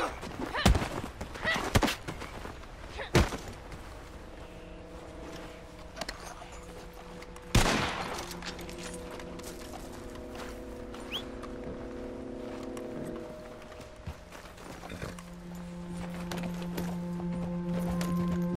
Ugh!